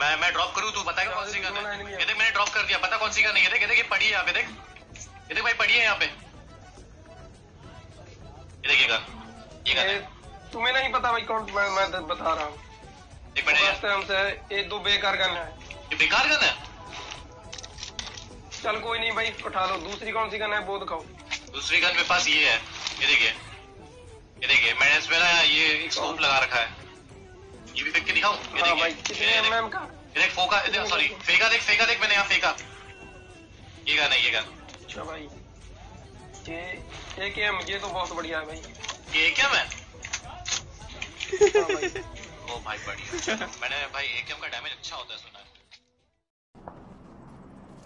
मैं मैं ड्रॉप करूँ? तू बताएगा कौन सी गन है। ये देख मैंने ड्रॉप कर दिया। पता कौन सी गन है। ये देख ये देख ये पड़ी है यहाँ पे देख। ये देख भाई पड़ी है यहाँ पे। ये देख ये गन ये गन है। तुम्हें नहीं पता भाई कौन मैं, मैं बता रहा हूँ। देख मैंने रास्ते हमसे ये दो बेकार गन है। ये बेकार गन है? चल कोई नहीं भाई उठा लो। दूसरी कौन सी गन है वो दिखाओ। दूसरी गन मेरे पास ये है। ये देखिए। ये देखिए मैंने इसमें ना ये एक स्कोप लगा रखा है। दिखाऊँ ये हाँ देखिए फोका सॉरी फेंका देख फेंका देख मैंने यहाँ फेंका। ये गन ये गन। अच्छा भाई ये एक एम ये तो बहुत बढ़िया है भाई। ये क्या मैं हाँ? ओ भाई बढ़िया। मैंने भाई एकेएम का डैमेज अच्छा होता है सुना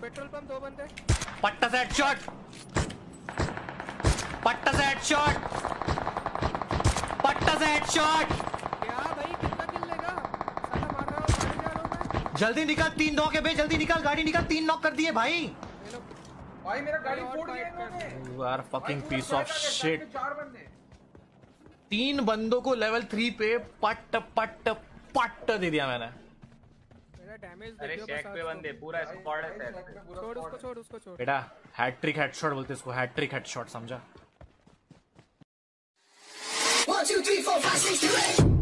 पेट्रोल पंप दो बंदे। पट्टा से हेडशॉट पट्टा से हेडशॉट पट्टा से हेडशॉट क्या भाई कितना किल लेगा साला मार रहा हूँ मारे जा रहा हूँ मैं जल्दी निकल तीन नॉक है बे जल्दी निकल गाड़ी निकल तीन नॉक कर दिए भाई। भाई मेरा गाड़ी फोड़ दिया इन्होंने। You are fucking piece of shit चार बंदे। तीन बंदों को लेवल थ्री पे पट पट पट दे दिया मैंने। मेरा डैमेज अरे शेक पे बंदे पूरा स्क्वाड है पूरा छोड़ उसको छोड़ उसको छोड़। बेटा हैट्रिक हेडशॉट बोलते इसको हैट्रिक हेडशॉट समझा? One, two, three, four, five, six, seven, eight.